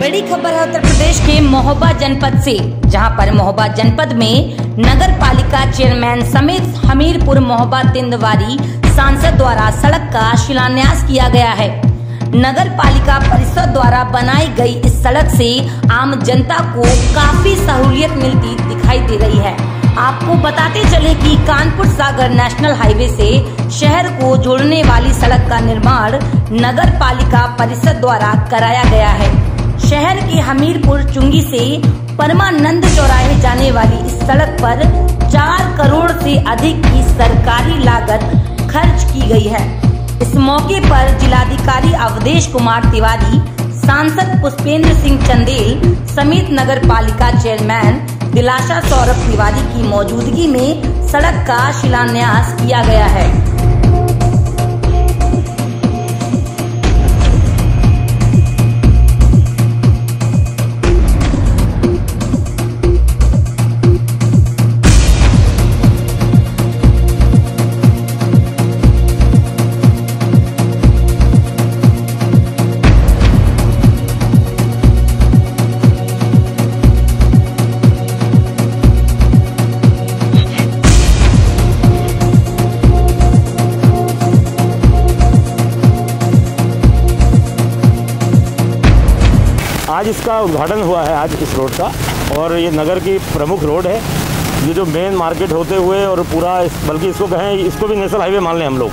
बड़ी खबर है उत्तर प्रदेश के महोबा जनपद से, जहाँ पर महोबा जनपद में नगर पालिका चेयरमैन समेत हमीरपुर महोबा तिंदवारी सांसद द्वारा सड़क का शिलान्यास किया गया है। नगर पालिका परिषद द्वारा बनाई गई इस सड़क से आम जनता को काफ़ी सहूलियत मिलती दिखाई दे रही है। आपको बताते चले कि कानपुर सागर नेशनल हाईवे से शहर को जोड़ने वाली सड़क का निर्माण नगर पालिका परिषद द्वारा कराया गया है। शहर के हमीरपुर चुंगी से परमानंद चौराहे जाने वाली इस सड़क पर चार करोड़ से अधिक की सरकारी लागत खर्च की गई है। इस मौके पर जिलाधिकारी अवधेश कुमार तिवारी, सांसद पुष्पेंद्र सिंह चंदेल समेत नगर पालिका चेयरमैन दिलाशा सौरभ तिवारी की मौजूदगी में सड़क का शिलान्यास किया गया है। आज इसका उद्घाटन हुआ है आज इस रोड का और ये नगर की प्रमुख रोड है। ये जो मेन मार्केट होते हुए और पूरा इस, बल्कि इसको कहें इसको भी नेशनल हाईवे मान लें हम लोग।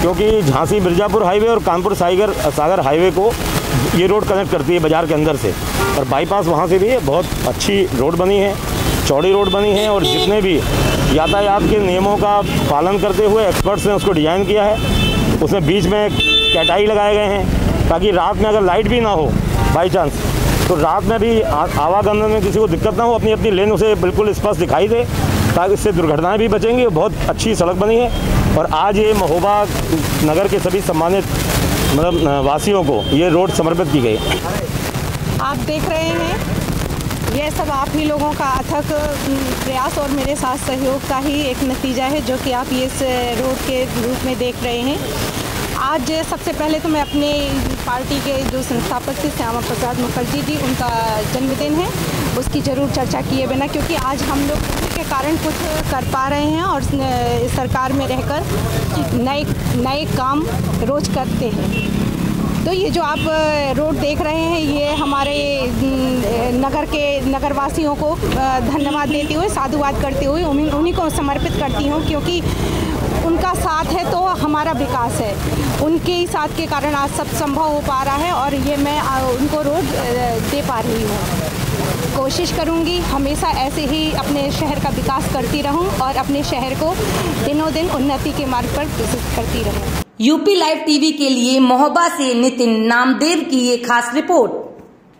क्योंकि झांसी मिर्ज़ापुर हाईवे और कानपुर सागर सागर हाईवे को ये रोड कनेक्ट करती है बाज़ार के अंदर से। और बाईपास वहाँ से भी बहुत अच्छी रोड बनी है चौड़ी रोड बनी है और जितने भी यातायात के नियमों का पालन करते हुए एक्सपर्ट्स ने उसको डिज़ाइन किया है उसमें बीच में कैटाई लगाए गए हैं ताकि रात में अगर लाइट भी ना हो बाई चांस तो रात में भी आवागमन में किसी को दिक्कत ना हो, अपनी अपनी लेन उसे बिल्कुल स्पष्ट दिखाई दे, ताकि इससे दुर्घटनाएँ भी बचेंगी बहुत अच्छी सड़क बनी है। और आज ये महोबा नगर के सभी सम्मानित मतलब वासियों को ये रोड समर्पित की गई। आप देख रहे हैं यह सब आप ही लोगों का अथक प्रयास और मेरे साथ सहयोग का ही एक नतीजा है, जो कि आप इस रोड के रूप में देख रहे हैं। आज सबसे पहले तो मैं अपने पार्टी के जो संस्थापक थे, श्यामा प्रसाद मुखर्जी जी, उनका जन्मदिन है। उसकी ज़रूर चर्चा किए बिना, क्योंकि आज हम लोग के कारण कुछ कर पा रहे हैं और सरकार में रहकर नए नए काम रोज़ करते हैं। तो ये जो आप रोड देख रहे हैं, ये हमारे नगर के नगरवासियों को धन्यवाद देती हुए साधुवाद करते हुए उन्हीं को समर्पित करती हूँ, क्योंकि उनका साथ है तो हमारा विकास है। उनके ही साथ के कारण आज सब संभव हो पा रहा है और ये मैं उनको रोड दे पा रही हूँ। कोशिश करूँगी हमेशा ऐसे ही अपने शहर का विकास करती रहूँ और अपने शहर को दिनों दिन उन्नति के मार्ग पर विकसित करती रहूँ। यूपी लाइव टीवी के लिए मोहब्बा से नितिन नामदेव की ये खास रिपोर्ट।